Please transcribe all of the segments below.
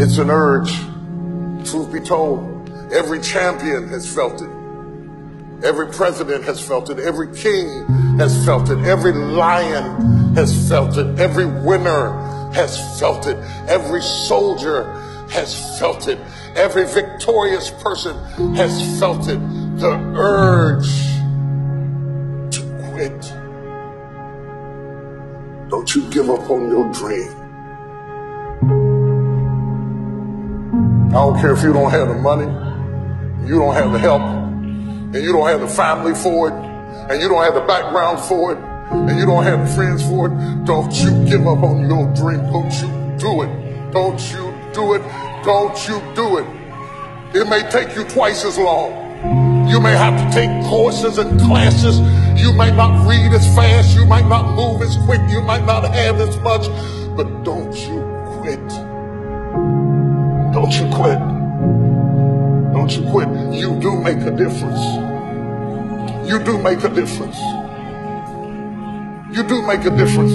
It's an urge. Truth be told, every champion has felt it. Every president has felt it. Every king has felt it. Every lion has felt it. Every winner has felt it. Every soldier has felt it. Every victorious person has felt it. The urge to quit. Don't you give up on your dream. Don't care if you don't have the money, you don't have the help, and you don't have the family for it, and you don't have the background for it, and you don't have the friends for it. Don't you give up on your dream. Don't you do it. Don't you do it. Don't you do it. It may take you twice as long. You may have to take courses and classes. You might not read as fast. You might not move as quick. You might not have as much. But don't you quit. Don't you quit. Don't you quit. You do make a difference. You do make a difference. You do make a difference.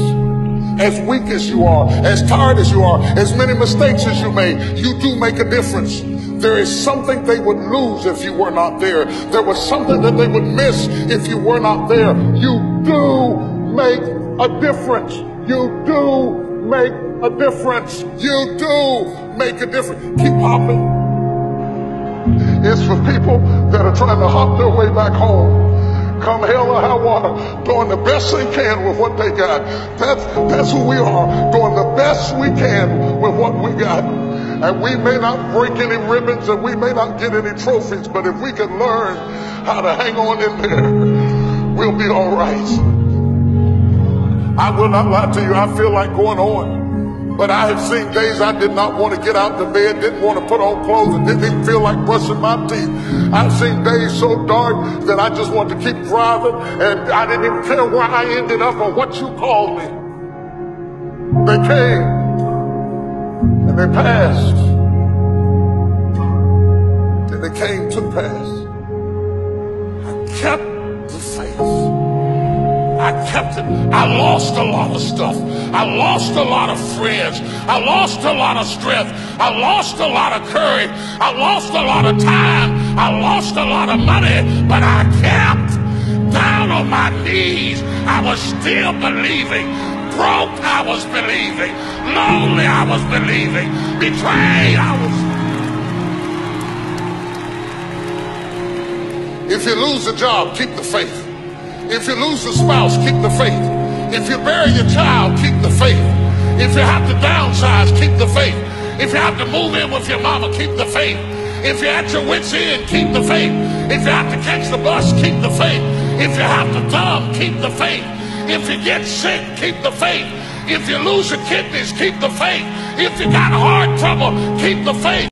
As weak as you are, as tired as you are, as many mistakes as you made, you do make a difference. There is something they would lose if you were not there. There was something that they would miss if you were not there. You do make a difference. You do make a difference. You do make a difference. Keep hopping. It's for people that are trying to hop their way back home. Come hell or high water, doing the best they can with what they got. That's that's who we are, doing the best we can with what we got. And we may not break any ribbons and we may not get any trophies, but if we can learn how to hang on in there, we'll be all right. I will not lie to you, I feel like going on. But I have seen days I did not want to get out of bed, didn't want to put on clothes, and didn't even feel like brushing my teeth. I've seen days so dark that I just wanted to keep driving, and I didn't even care where I ended up or what you called me. They came, and they passed. And they came to pass. I kept the faith. I kept it. I lost a lot of stuff. I lost a lot of friends. I lost a lot of strength. I lost a lot of courage. I lost a lot of time. I lost a lot of money. But I kept down on my knees. I was still believing. Broke, I was believing. Lonely, I was believing. Betrayed, I was. If you lose a job, keep the faith. If you lose a spouse, keep the faith. If you bury your child, keep the faith. If you have to downsize, keep the faith. If you have to move in with your mama, keep the faith. If you're at your wits' end, keep the faith. If you have to catch the bus, keep the faith. If you have to dumb, keep the faith. If you get sick, keep the faith. If you lose your kidneys, keep the faith. If you got heart trouble, keep the faith.